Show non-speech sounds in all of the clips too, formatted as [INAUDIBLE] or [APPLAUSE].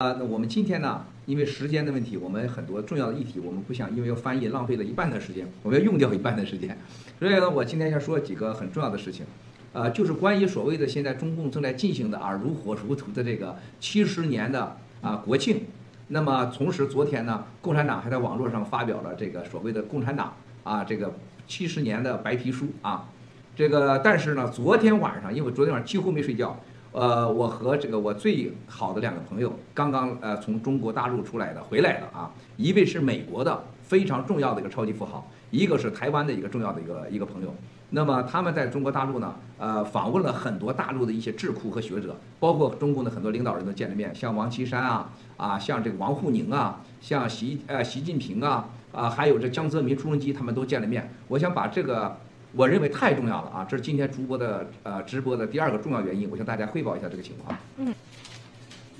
啊，那我们今天呢，因为时间的问题，我们很多重要的议题，我们不想因为要翻译浪费了一半的时间，我们要用掉一半的时间。所以呢，我今天要说几个很重要的事情，呃，就是关于所谓的现在中共正在进行的啊如火如荼的这个七十年的啊国庆。那么同时，昨天呢，共产党还在网络上发表了这个所谓的共产党啊这个七十年的白皮书啊。这个但是呢，昨天晚上因为昨天晚上几乎没睡觉。呃，我和这个我最好的两个朋友刚刚呃从中国大陆出来的回来的啊，一位是美国的非常重要的一个超级富豪，一个是台湾的一个重要的一个一个朋友。那么他们在中国大陆呢，呃，访问了很多大陆的一些智库和学者，包括中共的很多领导人都见了面，像王岐山啊，啊，像这个王沪宁啊，像习呃习近平啊，啊，还有这江泽民、朱镕基他们都见了面。我想把这个。我认为太重要了啊！这是今天主播的呃直播的第二个重要原因，我向大家汇报一下这个情况。嗯。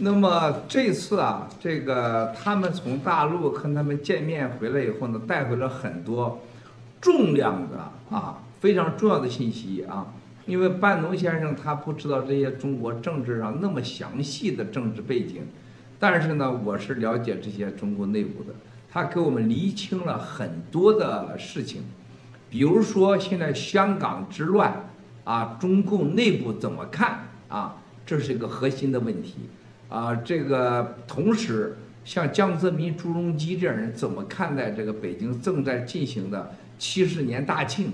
那么这次啊，这个他们从大陆跟他们见面回来以后呢，带回了很多重量的啊非常重要的信息啊。因为半农先生他不知道这些中国政治上那么详细的政治背景，但是呢，我是了解这些中国内部的，他给我们厘清了很多的事情。比如说，现在香港之乱，啊，中共内部怎么看啊？这是一个核心的问题，啊，这个同时，像江泽民、朱镕基这样人怎么看待这个北京正在进行的七十年大庆？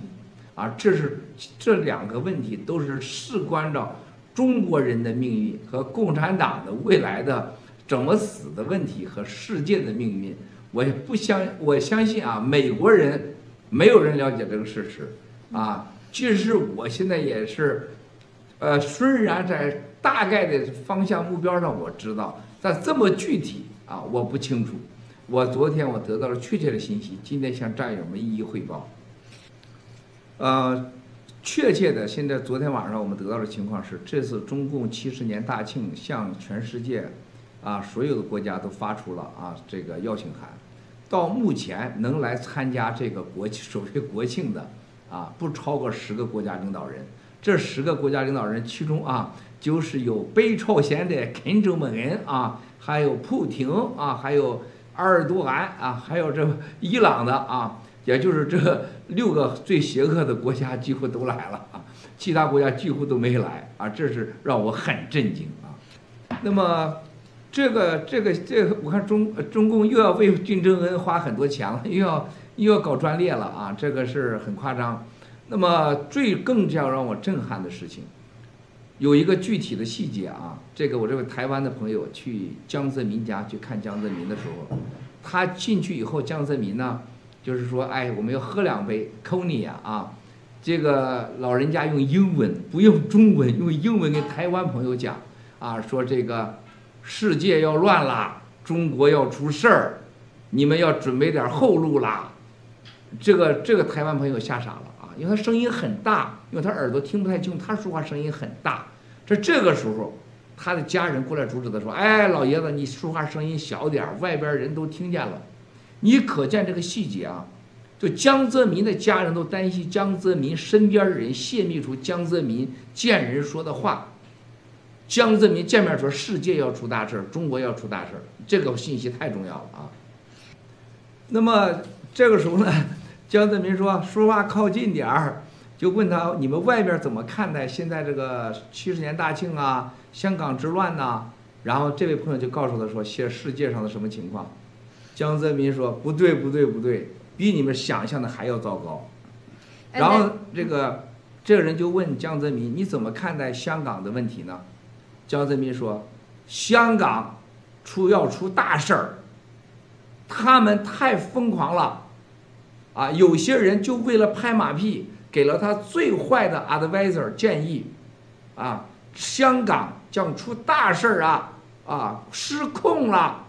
啊，这是这两个问题都是事关着中国人的命运和共产党的未来的怎么死的问题和世界的命运。我也不相，我相信啊，美国人。没有人了解这个事实，啊，即使我现在也是，呃，虽然在大概的方向目标上我知道，但这么具体啊，我不清楚。我昨天我得到了确切的信息，今天向战友们一一汇报。呃，确切的，现在昨天晚上我们得到的情况是，这次中共七十年大庆向全世界，啊，所有的国家都发出了啊这个邀请函。到目前能来参加这个国庆所谓国庆的啊，不超过十个国家领导人。这十个国家领导人其中啊，就是有北朝鲜的金正恩啊，还有普京啊，还有埃尔多安啊，还有这伊朗的啊，也就是这六个最邪恶的国家几乎都来了啊，其他国家几乎都没来啊，这是让我很震惊啊。那么。这个这个这个，我看中中共又要为金正恩花很多钱了，又要又要搞专列了啊！这个是很夸张。那么最更加让我震撼的事情，有一个具体的细节啊。这个我这位台湾的朋友去江泽民家去看江泽民的时候，他进去以后，江泽民呢就是说：“哎，我们要喝两杯 c o n y 啊啊！”这个老人家用英文，不用中文，用英文跟台湾朋友讲啊，说这个。世界要乱了，中国要出事儿，你们要准备点后路啦。这个这个台湾朋友吓傻了啊，因为他声音很大，因为他耳朵听不太清，他说话声音很大。这这个时候，他的家人过来阻止他说：“哎，老爷子，你说话声音小点儿，外边人都听见了。”你可见这个细节啊？就江泽民的家人都担心江泽民身边人泄密出江泽民见人说的话。江泽民见面说：“世界要出大事中国要出大事这个信息太重要了啊。那么这个时候呢，[LAUGHS] 江泽民说说话靠近点儿，就问他：你们外边怎么看待现在这个七十年大庆啊、香港之乱呐？然后这位朋友就告诉他说：现世界上的什么情况？江泽民说：不对，不对，不对，比你们想象的还要糟糕。然后这个这个人就问江泽民：你怎么看待香港的问题呢？江泽民说：“香港出要出大事儿，他们太疯狂了，啊，有些人就为了拍马屁，给了他最坏的 advisor 建议，啊，香港将出大事儿啊，啊，失控了，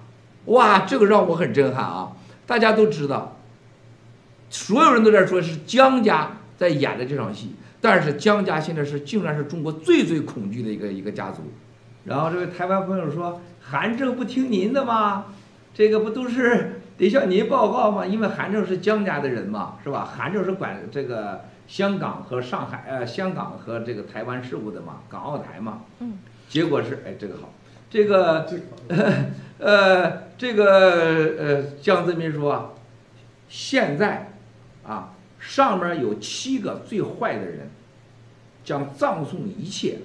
哇，这个让我很震撼啊！大家都知道，所有人都在说是江家在演的这场戏，但是江家现在是竟然是中国最最恐惧的一个一个家族。”然后这位台湾朋友说：“韩正不听您的吗？这个不都是 [LAUGHS] 得向您报告吗？因为韩正是江家的人嘛，是吧？韩正是管这个香港和上海，呃，香港和这个台湾事务的嘛，港澳台嘛。嗯。结果是，哎，这个好，这个 [LAUGHS] 呃，这个呃，江泽民说，现在啊，上面有七个最坏的人，将葬送一切。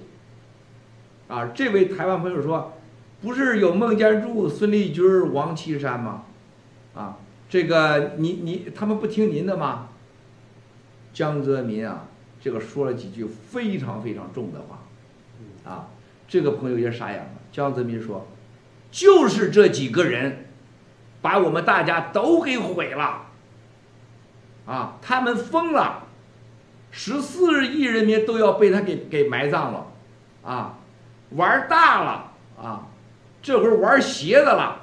啊，这位台湾朋友说，不是有孟建柱、孙立军、王岐山吗？啊，这个你你他们不听您的吗？江泽民啊，这个说了几句非常非常重的话，啊，这个朋友也傻眼了。江泽民说，就是这几个人，把我们大家都给毁了，啊，他们疯了，十四亿人民都要被他给给埋葬了，啊，玩大了啊，这会玩邪的了，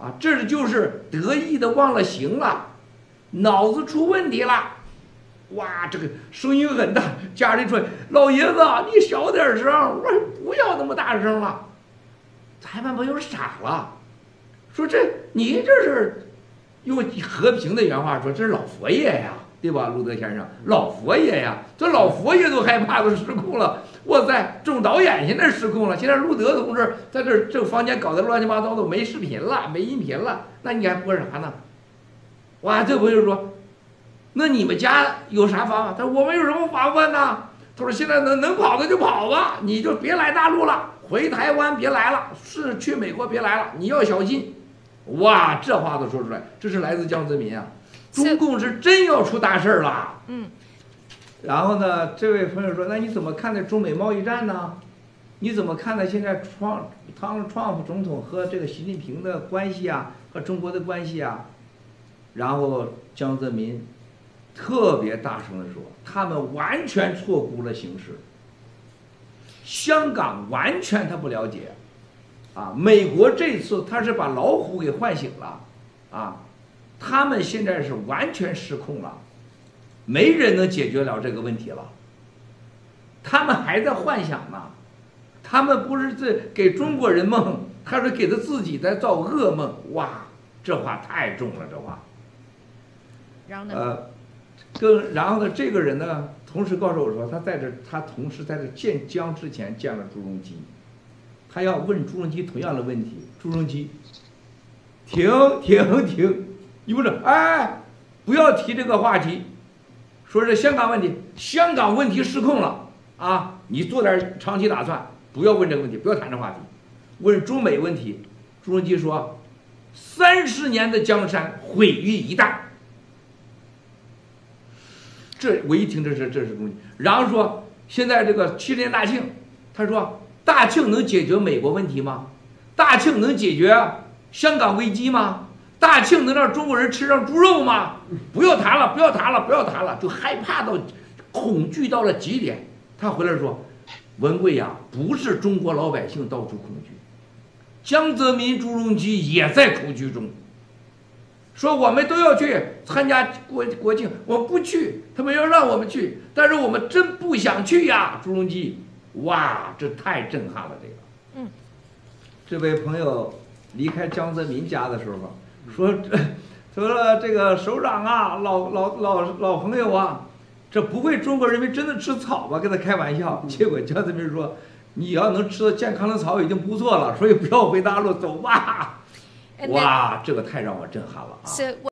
啊，这就是得意的忘了形了，脑子出问题了。哇，这个声音很大，家里说：“老爷子，你小点声。”我说：“不要那么大声了。”裁判朋友傻了，说：“这你这是用和平的原话说，这是老佛爷呀，对吧，路德先生？老佛爷呀，这老佛爷都害怕，都失控了。哇塞，总导演现在失控了。现在路德同志在这这房间搞得乱七八糟，的没视频了，没音频了，那你还播啥呢？”哇，这朋友说。那你们家有啥方法？他说我们有什么防范呢？他说现在能能跑的就跑吧，你就别来大陆了，回台湾别来了，是去美国别来了，你要小心。哇，这话都说出来，这是来自江泽民啊，中共是真要出大事了。嗯。然后呢，这位朋友说，那你怎么看待中美贸易战呢？你怎么看待现在创汤川普总统和这个习近平的关系啊，和中国的关系啊？然后江泽民。特别大声的说，他们完全错估了形势。香港完全他不了解，啊，美国这次他是把老虎给唤醒了，啊，他们现在是完全失控了，没人能解决了这个问题了。他们还在幻想呢，他们不是在给中国人梦，他是给他自己在造噩梦。哇，这话太重了，这话。然后呢？呃。跟然后呢，这个人呢，同时告诉我说，他在这，他同时在这见江之前见了朱镕基，他要问朱镕基同样的问题。朱镕基，停停停，你不是哎，不要提这个话题，说是香港问题，香港问题失控了啊！你做点长期打算，不要问这个问题，不要谈这话题，问中美问题。朱镕基说，三十年的江山毁于一旦。这我一听，这是这是东西。然后说，现在这个七十年大庆，他说大庆能解决美国问题吗？大庆能解决香港危机吗？大庆能让中国人吃上猪肉吗？不要谈了，不要谈了，不要谈了，就害怕到恐惧到了极点。他回来说，文贵呀，不是中国老百姓到处恐惧，江泽民、朱镕基也在恐惧中。说我们都要去参加国国庆，我不去，他们要让我们去，但是我们真不想去呀。朱镕基，哇，这太震撼了，这个。嗯。这位朋友离开江泽民家的时候说：“说这个首长啊，老老老老朋友啊，这不会中国人民真的吃草吧？”跟他开玩笑。结果江泽民说：“你要能吃到健康的草已经不错了，所以不要回大陆，走吧。”哇，这个太让我震撼了啊！